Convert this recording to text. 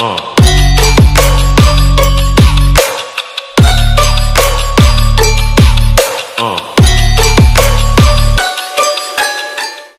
Uh.